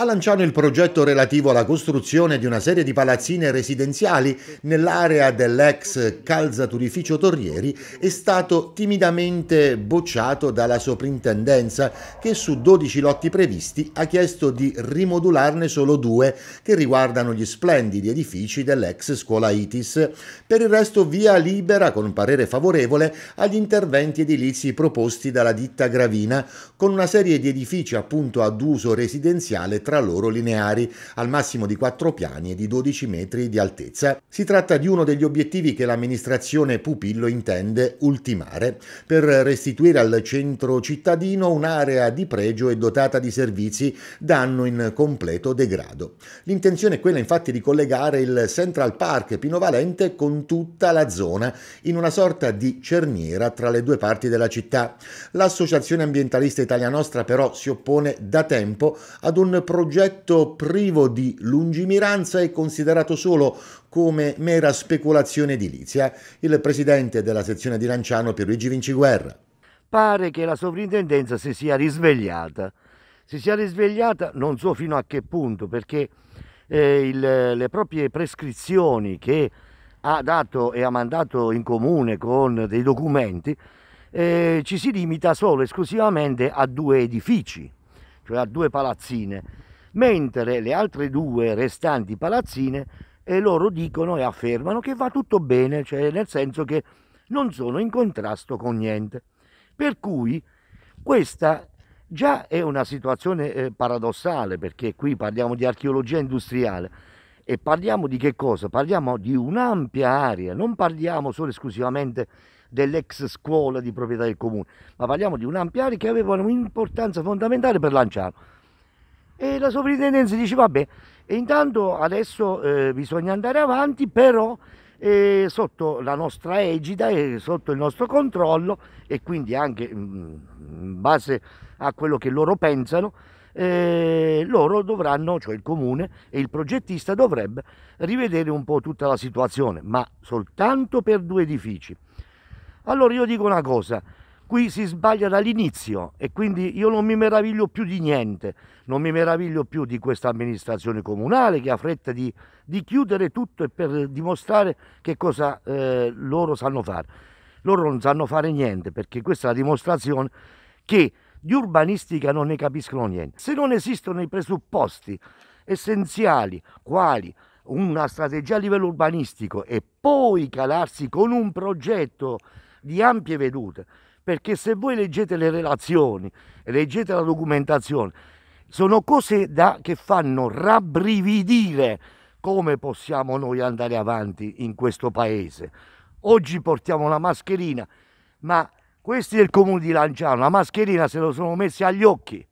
A Lanciano il progetto relativo alla costruzione di una serie di palazzine residenziali nell'area dell'ex calzaturificio Torrieri è stato timidamente bocciato dalla soprintendenza che su 12 lotti previsti ha chiesto di rimodularne solo due che riguardano gli splendidi edifici dell'ex scuola ITIS. Per il resto via libera con parere favorevole agli interventi edilizi proposti dalla ditta Gravina con una serie di edifici appunto ad uso residenziale tra loro lineari, al massimo di 4 piani e di 12 metri di altezza. Si tratta di uno degli obiettivi che l'amministrazione Pupillo intende ultimare per restituire al centro cittadino un'area di pregio e dotata di servizi da anno in completo degrado. L'intenzione è quella infatti di collegare il Central Park Pino Valente con tutta la zona in una sorta di cerniera tra le due parti della città. L'associazione ambientalista Italia Nostra però si oppone da tempo ad un progetto progetto privo di lungimiranza e considerato solo come mera speculazione edilizia. Il presidente della sezione di Lanciano, Pierluigi Vinciguerra. Pare che la sovrintendenza si sia risvegliata. Si sia risvegliata non so fino a che punto, perché eh, il, le proprie prescrizioni che ha dato e ha mandato in comune con dei documenti eh, ci si limita solo esclusivamente a due edifici, cioè a due palazzine mentre le altre due restanti palazzine eh, loro dicono e affermano che va tutto bene, cioè nel senso che non sono in contrasto con niente. Per cui questa già è una situazione eh, paradossale, perché qui parliamo di archeologia industriale e parliamo di che cosa? Parliamo di un'ampia area, non parliamo solo esclusivamente dell'ex scuola di proprietà del comune, ma parliamo di un'ampia area che aveva un'importanza fondamentale per Lanciano e la sovrintendenza dice vabbè, intanto adesso eh, bisogna andare avanti, però eh, sotto la nostra egida e sotto il nostro controllo e quindi anche mm, in base a quello che loro pensano, eh, loro dovranno, cioè il comune e il progettista dovrebbe rivedere un po' tutta la situazione, ma soltanto per due edifici. Allora io dico una cosa, qui si sbaglia dall'inizio e quindi io non mi meraviglio più di niente, non mi meraviglio più di questa amministrazione comunale che ha fretta di, di chiudere tutto per dimostrare che cosa eh, loro sanno fare. Loro non sanno fare niente perché questa è la dimostrazione che di urbanistica non ne capiscono niente. Se non esistono i presupposti essenziali, quali una strategia a livello urbanistico e poi calarsi con un progetto di ampie vedute, perché se voi leggete le relazioni, leggete la documentazione, sono cose da, che fanno rabbrividire come possiamo noi andare avanti in questo paese. Oggi portiamo la mascherina, ma questi del comune di Lanciano, la mascherina se lo sono messi agli occhi,